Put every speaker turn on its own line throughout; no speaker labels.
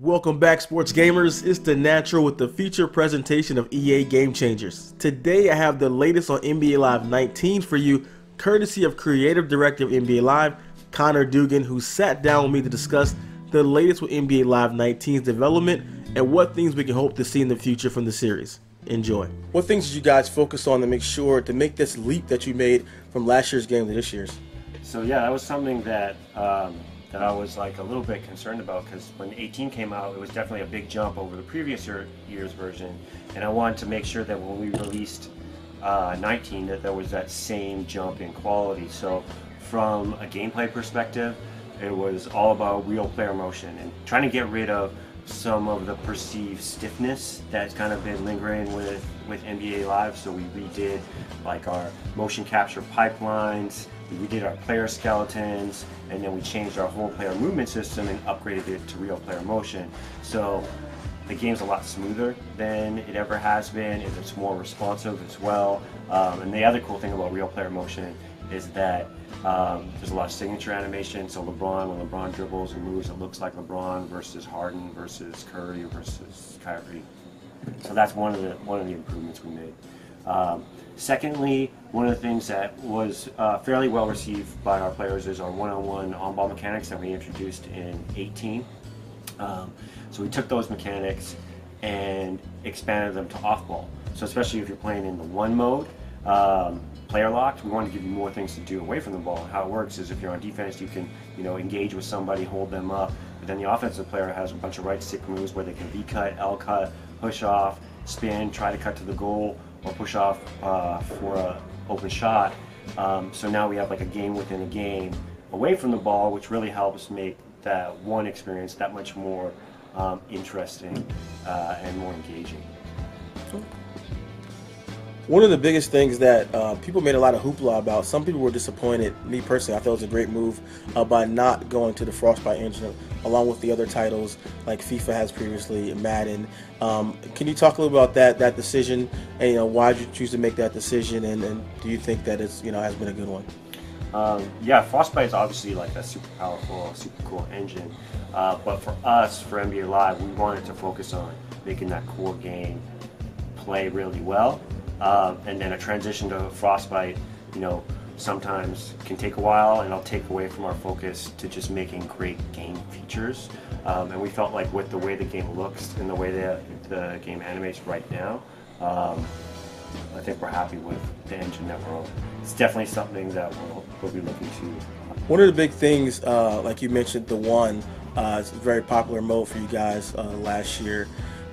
Welcome back, sports gamers. It's the natural with the feature presentation of EA Game Changers. Today, I have the latest on NBA Live 19 for you, courtesy of Creative Director of NBA Live, Connor Dugan, who sat down with me to discuss the latest with NBA Live 19's development and what things we can hope to see in the future from the series. Enjoy. What things did you guys focus on to make sure to make this leap that you made from last year's game to this year's?
So yeah, that was something that. Um, that I was like a little bit concerned about because when 18 came out, it was definitely a big jump over the previous year, year's version, and I wanted to make sure that when we released uh, 19, that there was that same jump in quality. So from a gameplay perspective, it was all about real player motion and trying to get rid of some of the perceived stiffness that's kind of been lingering with, with NBA Live. So we redid like our motion capture pipelines, we did our player skeletons, and then we changed our whole player movement system and upgraded it to real player motion. So the game's a lot smoother than it ever has been. and It's more responsive as well. Um, and the other cool thing about real player motion is that um, there's a lot of signature animation. So LeBron, when LeBron dribbles and moves, it looks like LeBron versus Harden versus Curry versus Kyrie. So that's one of the one of the improvements we made. Um, secondly, one of the things that was uh, fairly well received by our players is our one-on-one on-ball mechanics that we introduced in 18. Um, so we took those mechanics and expanded them to off-ball. So especially if you're playing in the one mode, um, player locked, we want to give you more things to do away from the ball. How it works is if you're on defense, you can you know engage with somebody, hold them up. But then the offensive player has a bunch of right stick moves where they can V cut, L cut, push off, spin, try to cut to the goal, or push off uh, for an open shot. Um, so now we have like a game within a game away from the ball, which really helps make that one experience that much more um, interesting uh, and more engaging.
One of the biggest things that uh, people made a lot of hoopla about, some people were disappointed. Me personally, I thought it was a great move uh, by not going to the Frostbite engine along with the other titles like FIFA has previously, Madden. Um, can you talk a little about that that decision and you know why did you choose to make that decision and, and do you think that it's you know has been a good one?
Um, yeah, Frostbite is obviously like a super powerful, super cool engine. Uh, but for us, for NBA Live, we wanted to focus on making that core game play really well uh, and then a transition to Frostbite, you know, sometimes can take a while and it'll take away from our focus to just making great game features. Um, and we felt like with the way the game looks and the way the, the game animates right now, um, I think we're happy with the engine that we're on. It's definitely something that we'll, we'll be looking to.
One of the big things, uh, like you mentioned, the one, uh, it's a very popular mode for you guys uh, last year.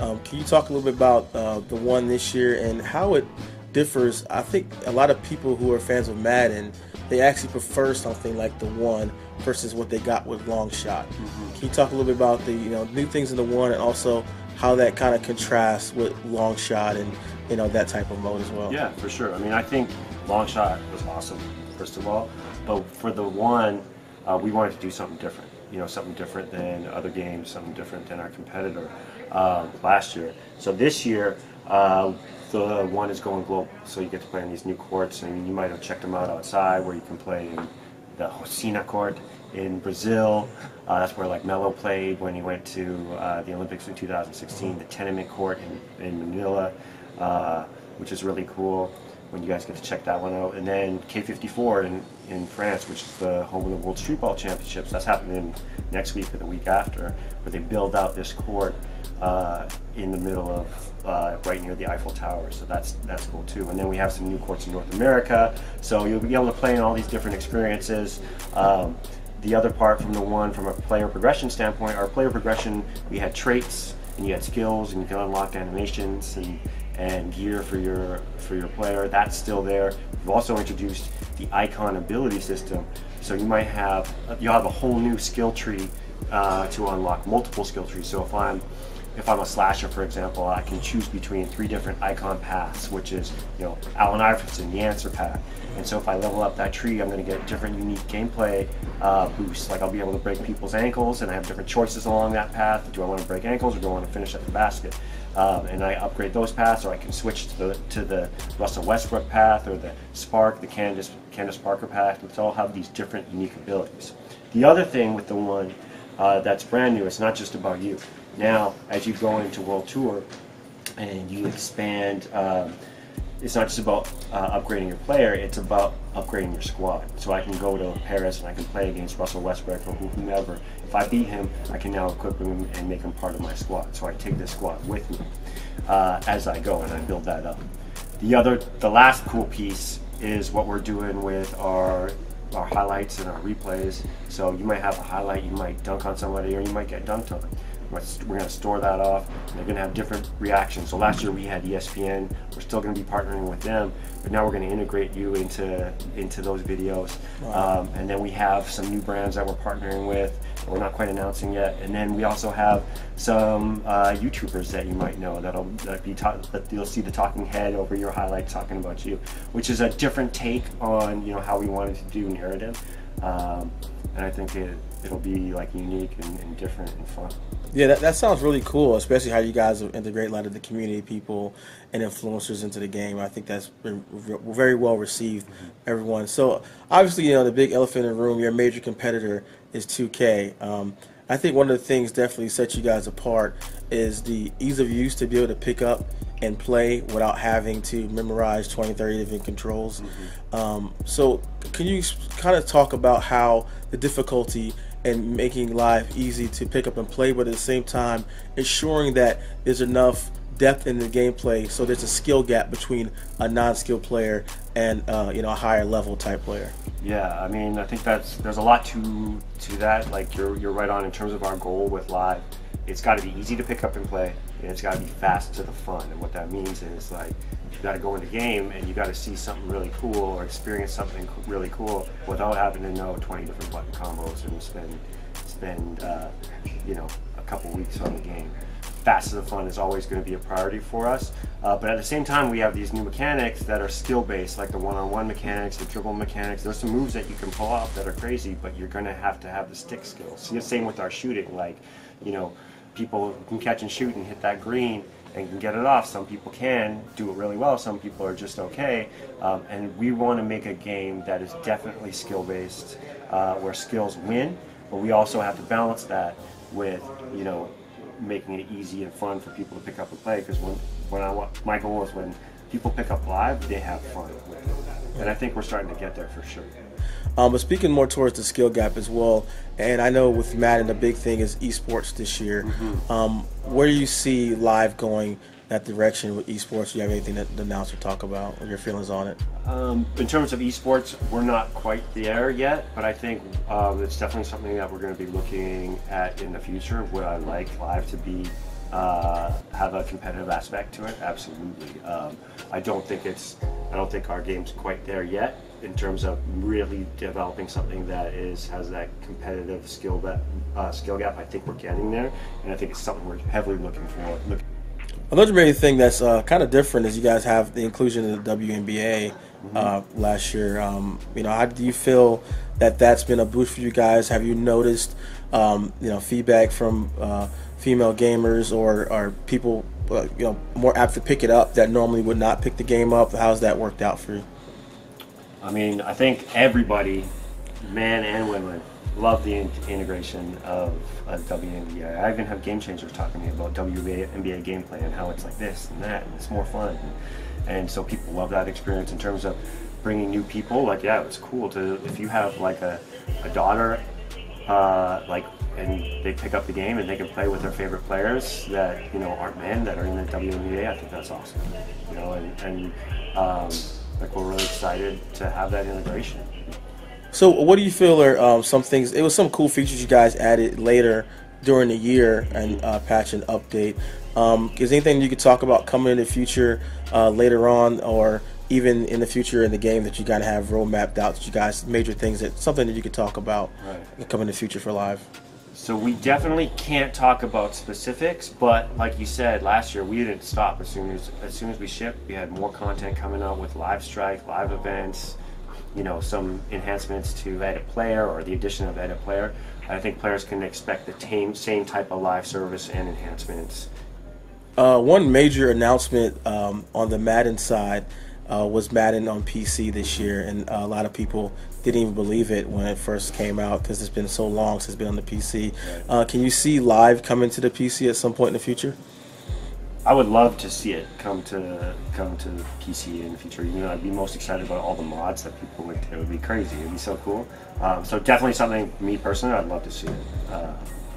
Um, can you talk a little bit about uh, the one this year and how it differs? I think a lot of people who are fans of Madden, they actually prefer something like the one versus what they got with Longshot. Mm-hmm. Can you talk a little bit about the you know new things in the one and also how that kind of contrasts with Longshot and you know that type of mode as well?
Yeah, for sure. I mean, I think Longshot was awesome first of all, but for the one, uh, we wanted to do something different. You know, something different than other games, something different than our competitor uh, last year. So this year, uh, the one is going global. So you get to play on these new courts. Mean, you might have checked them out outside where you can play in the Rocinha court in Brazil. Uh, that's where like Melo played when he went to uh, the Olympics in 2016. The tenement court in, in Manila, uh, which is really cool when you guys get to check that one out. And then Quai 54 in, in France, which is the home of the World Streetball Championships. That's happening next week or the week after, where they build out this court uh, in the middle of uh, right near the Eiffel Tower. So that's that's cool too. And then we have some new courts in North America. So you'll be able to play in all these different experiences. Um, the other part from the one from a player progression standpoint, our player progression, we had traits and you had skills and you can unlock animations and and gear for your for your player. That's still there. We've also introduced the icon ability system. So you might have you'll have a whole new skill tree uh, to unlock multiple skill trees. So if I'm if I'm a slasher, for example, I can choose between three different icon paths, which is, you know, Allen Iverson, the answer path. And so if I level up that tree, I'm going to get different unique gameplay uh, boosts. Like I'll be able to break people's ankles, and I have different choices along that path. Do I want to break ankles, or do I want to finish at the basket? Um, and I upgrade those paths, or I can switch to the to the Russell Westbrook path, or the Spark, the Candace Candace Parker path, which all have these different unique abilities. The other thing with the one uh, that's brand new. It's not just about you. Now, as you go into World Tour and you expand, um, it's not just about uh, upgrading your player, it's about upgrading your squad. So I can go to Paris and I can play against Russell Westbrook or whomever. If I beat him, I can now equip him and make him part of my squad. So I take this squad with me uh, as I go and I build that up. The other, the last cool piece is what we're doing with our our highlights and our replays. So you might have a highlight, you might dunk on somebody, or you might get dunked on. We're going to store that off. And they're going to have different reactions. So last year we had ESPN. We're still going to be partnering with them, but now we're going to integrate you into into those videos. Wow. Um, and then we have some new brands that we're partnering with. We're not quite announcing yet. And then we also have some uh, YouTubers that you might know that'll that be that you'll see the talking head over your highlights talking about you, which is a different take on you know how we wanted to do narrative. Um, and I think it, it'll be like unique and, and different and fun.
Yeah, that, that sounds really cool, especially how you guys integrate a lot of the community people and influencers into the game. I think that's been very well received, mm-hmm. everyone. So obviously, you know, the big elephant in the room, your major competitor is 2K. Um, I think one of the things definitely sets you guys apart is the ease of use to be able to pick up and play without having to memorize 20, 30 different controls. Mm-hmm. Um, so, can you kind of talk about how the difficulty in making live easy to pick up and play, but at the same time ensuring that there's enough depth in the gameplay so there's a skill gap between a non-skilled player and uh, you know a higher level type player?
Yeah, I mean, I think that's there's a lot to to that. Like you're you're right on in terms of our goal with live. It's got to be easy to pick up and play, and it's got to be fast to the fun. And what that means is like you got to go in the game and you got to see something really cool or experience something really cool without having to know 20 different button combos and spend spend uh, you know a couple weeks on the game fast the fun is always going to be a priority for us. Uh, but at the same time, we have these new mechanics that are skill based, like the one on one mechanics, the dribble mechanics. There's some moves that you can pull off that are crazy, but you're going to have to have the stick skills. Same with our shooting. Like, you know, people can catch and shoot and hit that green and can get it off. Some people can do it really well, some people are just okay. Um, and we want to make a game that is definitely skill based, uh, where skills win, but we also have to balance that with, you know, making it easy and fun for people to pick up and play. Because when when I want my goal is when people pick up live, they have fun with it, and I think we're starting to get there for sure.
Um, but speaking more towards the skill gap as well, and I know with Madden the big thing is esports this year. Mm-hmm. Um, where do you see live going that direction with esports? Do you have anything to announce or talk about, or your feelings on it?
Um, in terms of esports, we're not quite there yet, but I think um, it's definitely something that we're going to be looking at in the future. Would I like live to be uh, have a competitive aspect to it? Absolutely. Um, I don't think it's. I don't think our game's quite there yet in terms of really developing something that is has that competitive skill that uh, skill gap. I think we're getting there, and I think it's something we're heavily looking for. Look-
Another main thing that's uh, kind of different is you guys have the inclusion of the WNBA mm-hmm. uh, last year. Um, you know, how do you feel that that's been a boost for you guys? Have you noticed, um, you know, feedback from uh, female gamers or are people, uh, you know, more apt to pick it up that normally would not pick the game up? How's that worked out for you?
I mean, I think everybody, men and women, love the in- integration of a WNBA. I even have game changers talking to me about WNBA gameplay and how it's like this and that, and it's more fun. And, and so people love that experience in terms of bringing new people. Like, yeah, it's cool to if you have like a, a daughter, uh, like, and they pick up the game and they can play with their favorite players that you know aren't men that are in the WNBA. I think that's awesome. You know, and and um, like we're really excited to have that integration.
So, what do you feel are um, some things? It was some cool features you guys added later during the year and uh, patch and update. Um, is anything you could talk about coming in the future uh, later on, or even in the future in the game that you kind of have roadmapped out? That you guys major things that something that you could talk about right. coming in the future for live.
So we definitely can't talk about specifics, but like you said, last year we didn't stop. As soon as as soon as we shipped, we had more content coming out with live strike, live events, you know, some enhancements to edit player or the addition of edit player. I think players can expect the same same type of live service and enhancements.
Uh, one major announcement um, on the Madden side uh, was Madden on PC this year, and uh, a lot of people didn't even believe it when it first came out because it's been so long since it's been on the PC. Uh, can you see live coming to the PC at some point in the future?
I would love to see it come to come to PC in the future. You know, I'd be most excited about all the mods that people would. It would be crazy. It'd be so cool. Um, so definitely something. Me personally, I'd love to see it uh,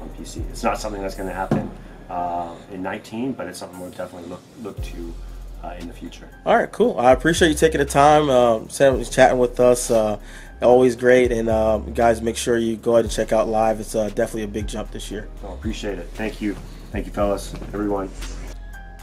on PC. It's not something that's going to happen uh, in 19, but it's something we'll definitely look look to uh, in the future.
All right, cool. I appreciate you taking the time. Um, Sam was chatting with us. Uh, always great. And um, guys, make sure you go ahead and check out live. It's uh, definitely a big jump this year.
So appreciate it. Thank you. Thank you, fellas. Everyone.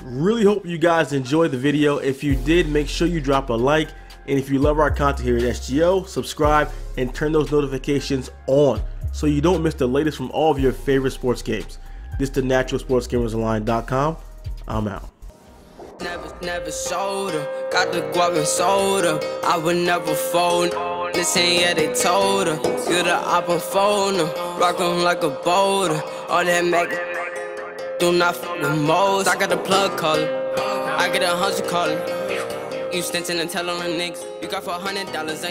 Really hope you guys enjoyed the video. If you did, make sure you drop a like. And if you love our content here at SGO, subscribe and turn those notifications on so you don't miss the latest from all of your favorite sports games. This is the naturalsportsgamersonline.com. I'm out.
Never, never sold her. Got the sold her. I would never yeah, they told her. Rock 'em like a boulder. All that do not fuck with most. I got a plug caller. I get a hundred calling. You stenching and telling the niggas you got for a hundred dollars.